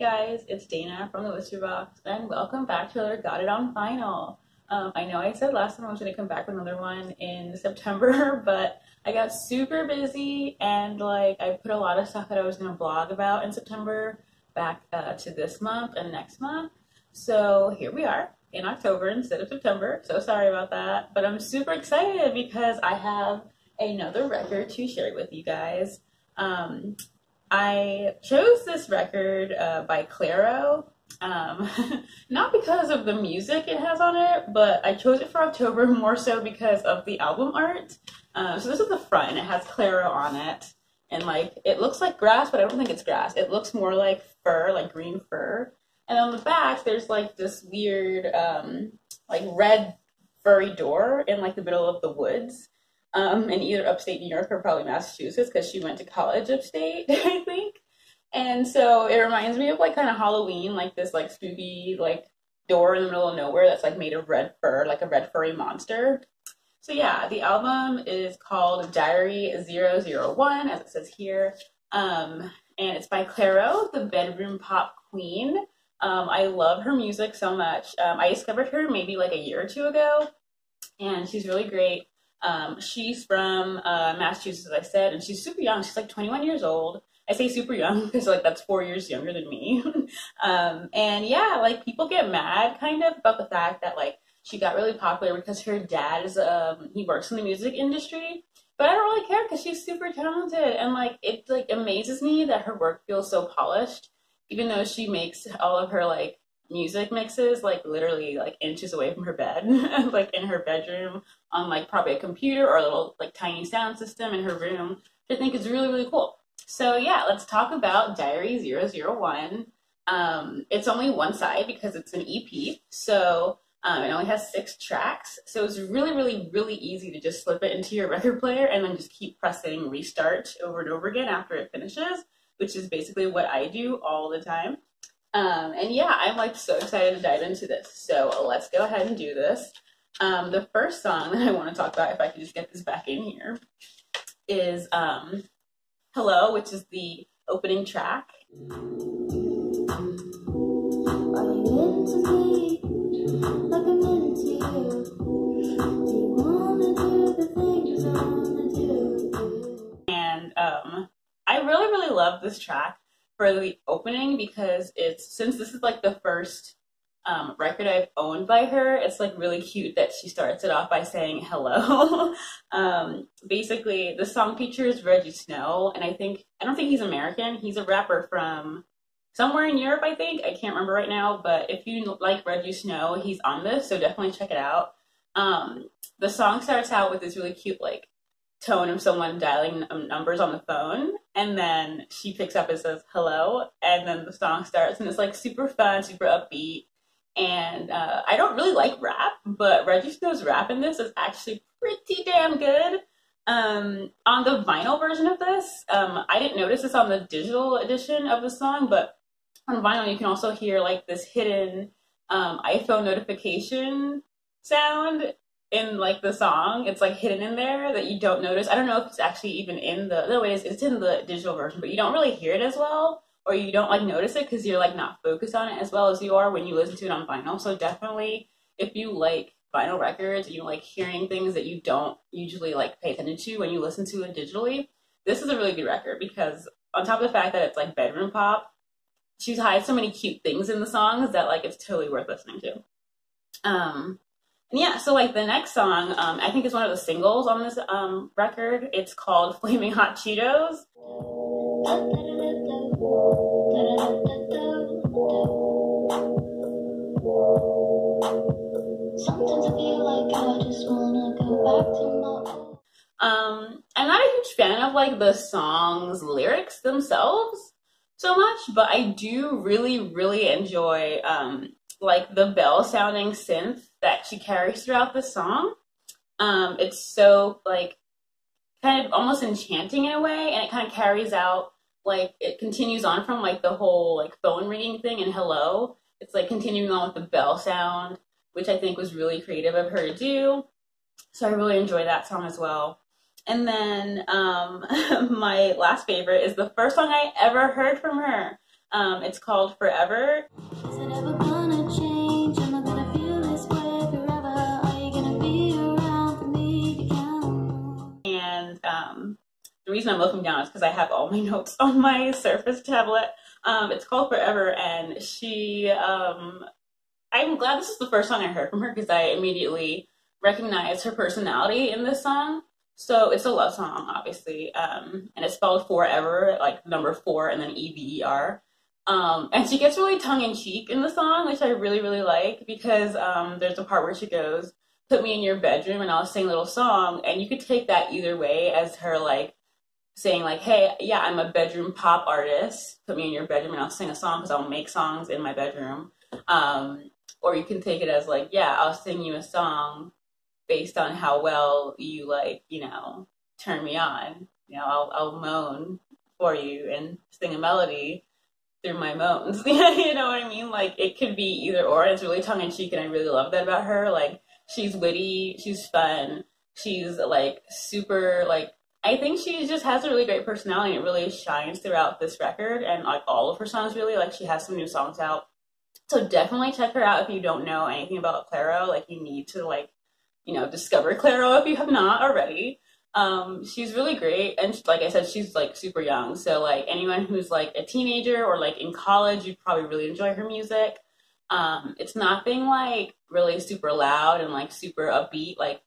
guys, it's Dana from the Whisper Box, and welcome back to another Got It on Vinyl. Um, I know I said last time I was going to come back with another one in September, but I got super busy and like I put a lot of stuff that I was going to blog about in September back uh, to this month and next month. So here we are in October instead of September. So sorry about that, but I'm super excited because I have another record to share with you guys. Um, I chose this record uh, by Clairo, um, not because of the music it has on it, but I chose it for October more so because of the album art. Uh, so this is the front, and it has Clairo on it, and like it looks like grass, but I don't think it's grass. It looks more like fur, like green fur. And on the back, there's like this weird, um, like red furry door in like the middle of the woods um, in either upstate New York or probably Massachusetts because she went to college upstate, I think. And so it reminds me of like kind of Halloween, like this like spooky like door in the middle of nowhere that's like made of red fur, like a red furry monster. So yeah, the album is called Diary 001, as it says here. Um, and it's by Clairo, the bedroom pop queen. Um, I love her music so much. Um, I discovered her maybe like a year or two ago, and she's really great. Um, she's from uh, Massachusetts, as I said, and she's super young. She's like 21 years old. I say super young because like that's four years younger than me. um, and yeah, like people get mad kind of about the fact that like she got really popular because her dad is um he works in the music industry. But I don't really care because she's super talented and like it like amazes me that her work feels so polished, even though she makes all of her like music mixes like literally like inches away from her bed, like in her bedroom on like probably a computer or a little like tiny sound system in her room, which I think is really, really cool. So yeah, let's talk about Diary 001. Um, it's only one side because it's an EP. So um, it only has six tracks. So it's really, really, really easy to just slip it into your record player and then just keep pressing restart over and over again after it finishes, which is basically what I do all the time. Um, and yeah, I'm like so excited to dive into this. So let's go ahead and do this. Um, the first song that I want to talk about, if I can just get this back in here, is um, Hello, which is the opening track. And um, I really, really love this track for the opening because it's since this is like the first um, record I've owned by her, it's like really cute that she starts it off by saying hello. um, basically, the song features Rejjie Snow, and I think I don't think he's American. He's a rapper from somewhere in Europe, I think. I can't remember right now, but if you like Rejjie Snow, he's on this, so definitely check it out. Um, the song starts out with this really cute like tone of someone dialing numbers on the phone and then she picks up and says hello and then the song starts and it's like super fun super upbeat and uh, i don't really like rap but Rejjie Snow's rap in this is actually pretty damn good. Um, on the vinyl version of this um, i didn't notice this on the digital edition of the song but on vinyl you can also hear like this hidden um, iphone notification sound in like the song. It's like hidden in there that you don't notice. I don't know if it's actually even in the no, it is. It's in the digital version, but you don't really hear it as well, or you don't like notice it because you're like not focused on it as well as you are when you listen to it on vinyl. So definitely, if you like vinyl records, and you like hearing things that you don't usually like pay attention to when you listen to it digitally. This is a really good record because on top of the fact that it's like bedroom pop, she hides so many cute things in the songs that like it's totally worth listening to. Um, yeah, so like the next song, um, I think is one of the singles on this um, record. It's called "Flaming Hot Cheetos." Sometimes I feel like I just wanna go back to my Um, I'm not a huge fan of like the song's lyrics themselves so much, but I do really, really enjoy um, like the bell sounding synth that she carries throughout the song. Um, it's so like kind of almost enchanting in a way, and it kind of carries out like it continues on from like the whole like phone ringing thing and hello. It's like continuing on with the bell sound, which I think was really creative of her to do. So I really enjoy that song as well. And then um, my last favorite is the first song I ever heard from her. Um, it's called Forever. And um, the reason I'm looking down is because I have all my notes on my Surface tablet. Um, it's called Forever, and she, um, I'm glad this is the first song I heard from her because I immediately recognized her personality in this song. So it's a love song, obviously, um, and it's spelled forever, like number four, and then E V E R. Um, and she gets really tongue in cheek in the song, which I really, really like because um, there's a part where she goes, "Put me in your bedroom and I'll sing a little song," and you could take that either way as her like saying like, "Hey, yeah, I'm a bedroom pop artist. Put me in your bedroom and I'll sing a song because I'll make songs in my bedroom." Um, or you can take it as like, "Yeah, I'll sing you a song based on how well you like, you know, turn me on. You know, I'll I'll moan for you and sing a melody through my moans. you know what I mean? Like it could be either or. It's really tongue in cheek, and I really love that about her. Like she's witty, she's fun, she's like super like. I think she just has a really great personality. It really shines throughout this record and like all of her songs. Really, like she has some new songs out, so definitely check her out if you don't know anything about Clairo. Like you need to like you know, discover Clairo if you have not already. Um, she's really great, and like I said, she's like super young. So like anyone who's like a teenager or like in college, you'd probably really enjoy her music. Um, it's being like really super loud and like super upbeat. Like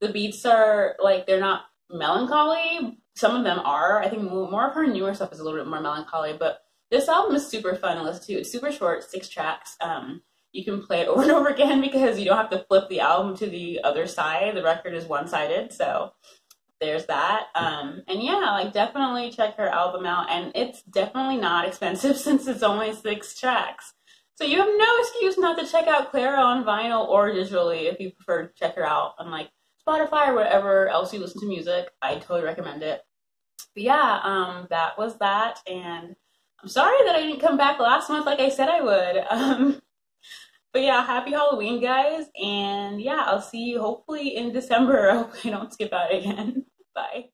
the beats are like they're not melancholy. Some of them are. I think more of her newer stuff is a little bit more melancholy, but this album is super fun to listen to. It's super short, six tracks. Um, you can play it over and over again because you don't have to flip the album to the other side. The record is one sided, so there's that. Um, and yeah, like definitely check her album out, and it's definitely not expensive since it's only six tracks. So you have no excuse not to check out Clairo on vinyl or digitally if you prefer to check her out on like Spotify or whatever else you listen to music. I totally recommend it. But yeah, um, that was that, and I'm sorry that I didn't come back last month like I said I would. Um, but yeah, happy Halloween, guys. And yeah, I'll see you hopefully in December. I hope I don't skip out again. Bye.